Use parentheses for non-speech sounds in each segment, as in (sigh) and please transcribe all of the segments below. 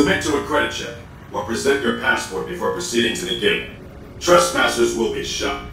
Submit to a credit check, or present your passport before proceeding to the gate. Trespassers will be shot.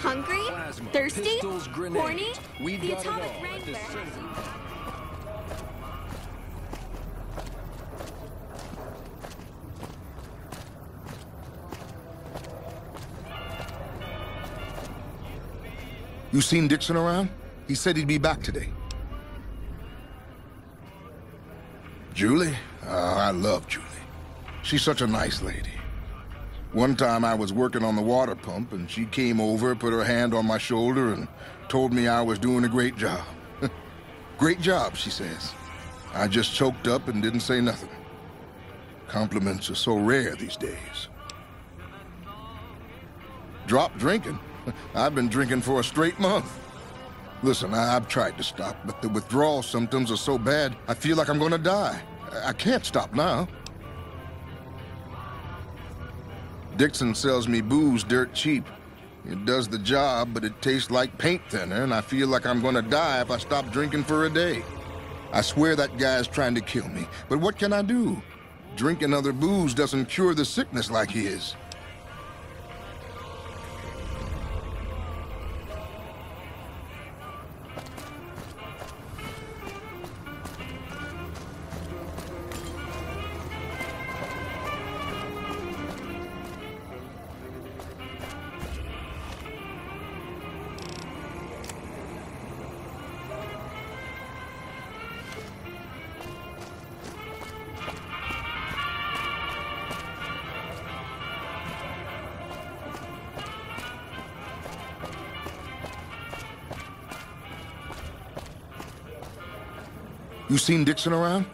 Hungry? Plasma, Thirsty? pistols. Horny? We've the got Atomic all at Wrangler this has city. you. You seen Dixon around? He said he'd be back today. Julie? Oh, I love Julie. She's such a nice lady. One time I was working on the water pump, and she came over, put her hand on my shoulder, and told me I was doing a great job. (laughs) great job, she says. I just choked up and didn't say nothing. Compliments are so rare these days. Drop drinking? (laughs) I've been drinking for a straight month. Listen, I- I've tried to stop, but the withdrawal symptoms are so bad, I feel like I'm gonna die. I, I can't stop now. Dixon sells me booze dirt cheap. It does the job, but it tastes like paint thinner, and I feel like I'm gonna die if I stop drinking for a day. I swear that guy's trying to kill me, but what can I do? Drinking other booze doesn't cure the sickness like his. You seen Dixon around?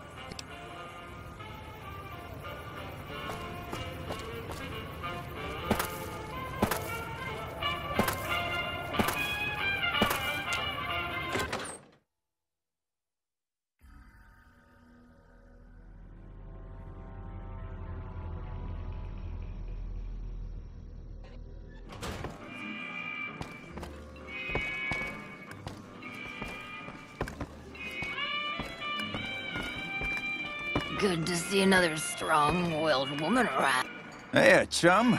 Good to see another strong-willed woman around. Hey, chum.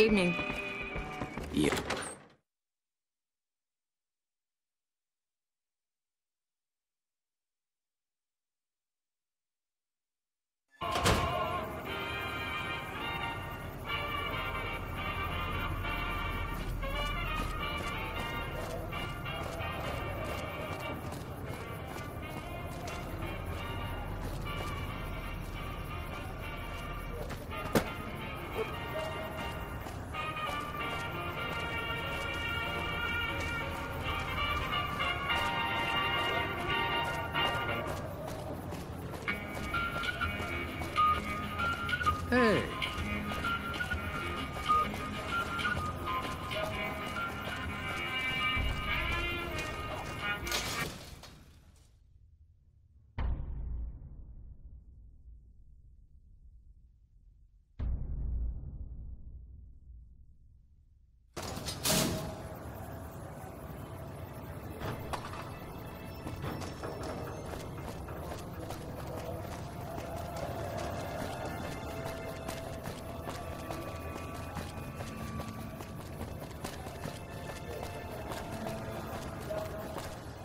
Evening. Yeah.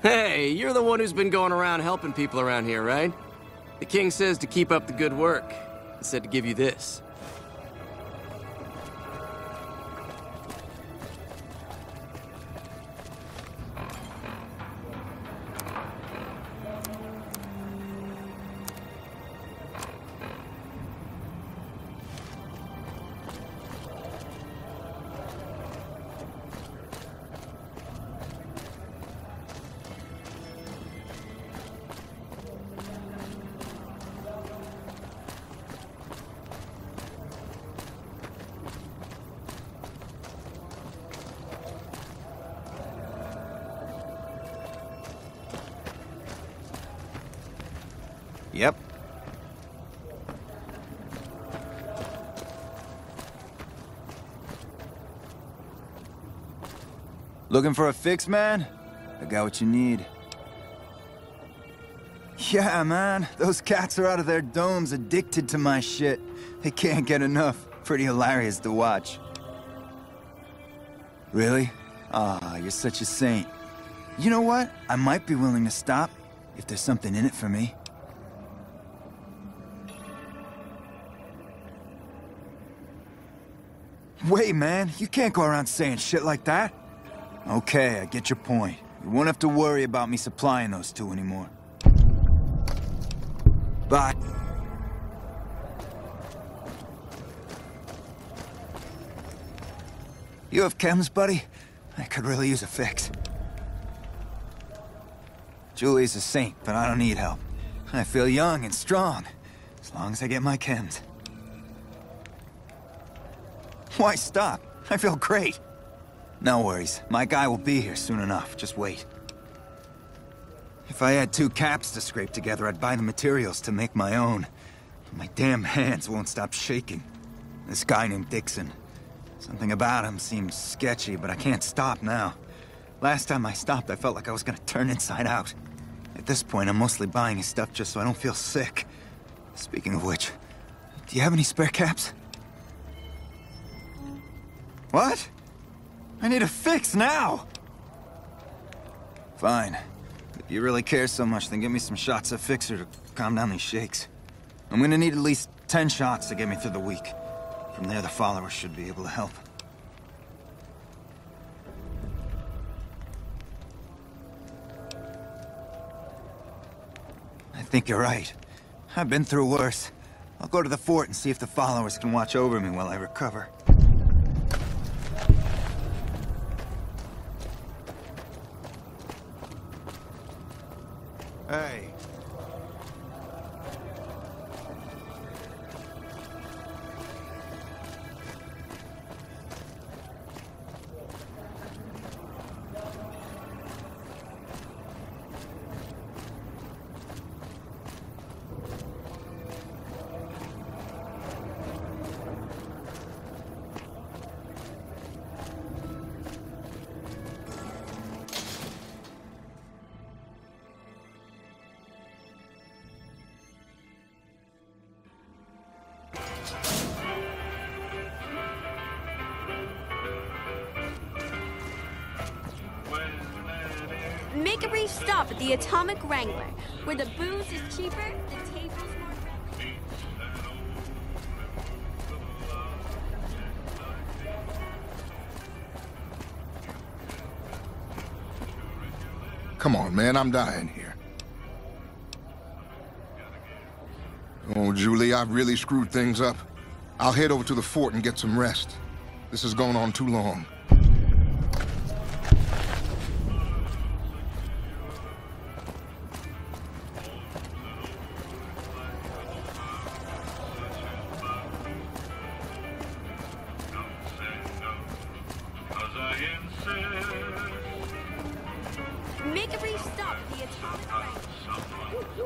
Hey, you're the one who's been going around helping people around here, right? The king says to keep up the good work. He said to give you this. Yep. Looking for a fix, man? I got what you need. Yeah, man. Those cats are out of their domes addicted to my shit. They can't get enough. Pretty hilarious to watch. Really? Ah, you're such a saint. You know what? I might be willing to stop if there's something in it for me. Wait, man, you can't go around saying shit like that. Okay, I get your point. You won't have to worry about me supplying those two anymore. Bye. You have chems, buddy? I could really use a fix. Julie's a saint, but I don't need help. I feel young and strong, as long as I get my chems. (laughs) Why stop? I feel great. No worries. My guy will be here soon enough. Just wait. If I had two caps to scrape together, I'd buy the materials to make my own. My damn hands won't stop shaking. This guy named Dixon. Something about him seems sketchy, but I can't stop now. Last time I stopped, I felt like I was gonna turn inside out. At this point, I'm mostly buying his stuff just so I don't feel sick. Speaking of which, do you have any spare caps? What? I need a fix now! Fine. If you really care so much, then give me some shots of Fixer to calm down these shakes. I'm gonna need at least 10 shots to get me through the week. From there, the followers should be able to help. I think you're right. I've been through worse. I'll go to the fort and see if the followers can watch over me while I recover. Make a brief stop at the Atomic Wrangler, where the booze is cheaper, the tables more friendly. Come on, man, I'm dying here. Oh, Julie, I've really screwed things up. I'll head over to the fort and get some rest. This has gone on too long.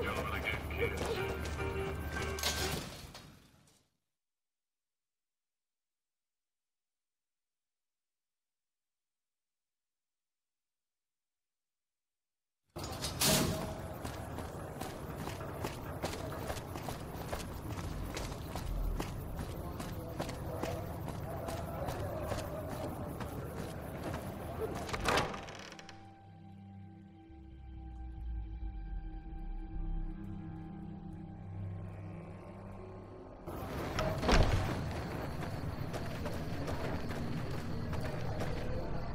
Wrangler.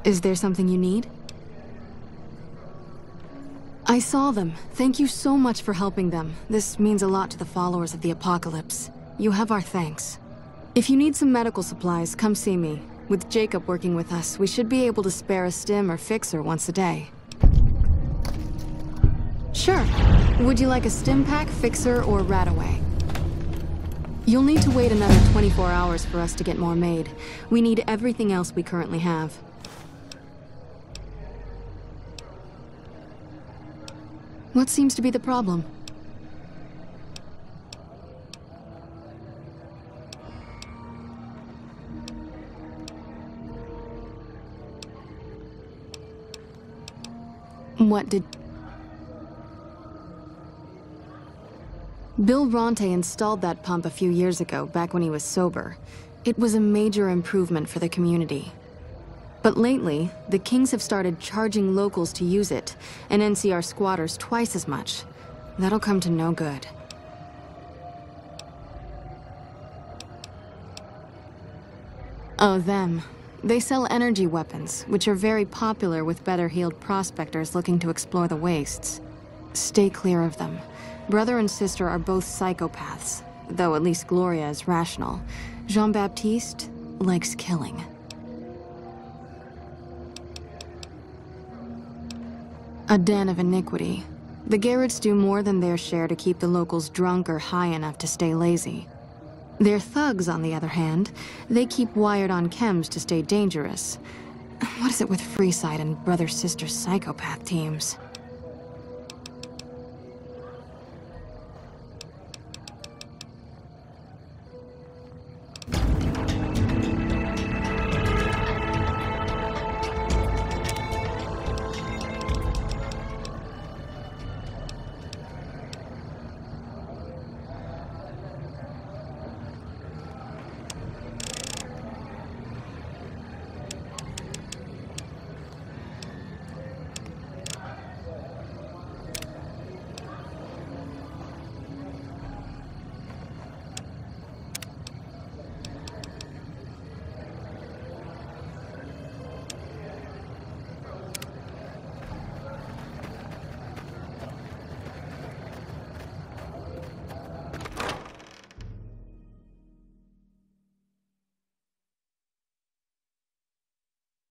Is there something you need? I saw them. Thank you so much for helping them. This means a lot to the followers of the Apocalypse. You have our thanks. If you need some medical supplies, come see me. With Jacob working with us, we should be able to spare a stim or fixer once a day. Sure. Would you like a Stimpak, fixer, or RadAway? You'll need to wait another 24 hours for us to get more made. We need everything else we currently have. What seems to be the problem? What did... Bill Ronte installed that pump a few years ago, back when he was sober. It was a major improvement for the community. But lately, the Kings have started charging locals to use it, and NCR squatters twice as much. That'll come to no good. Oh, them. They sell energy weapons, which are very popular with better-heeled prospectors looking to explore the wastes. Stay clear of them. Brother and sister are both psychopaths, though at least Gloria is rational. Jean-Baptiste likes killing. A den of iniquity. The Garretts do more than their share to keep the locals drunk or high enough to stay lazy. Their thugs, on the other hand, they keep wired on chems to stay dangerous. What is it with Freeside and brother-sister psychopath teams?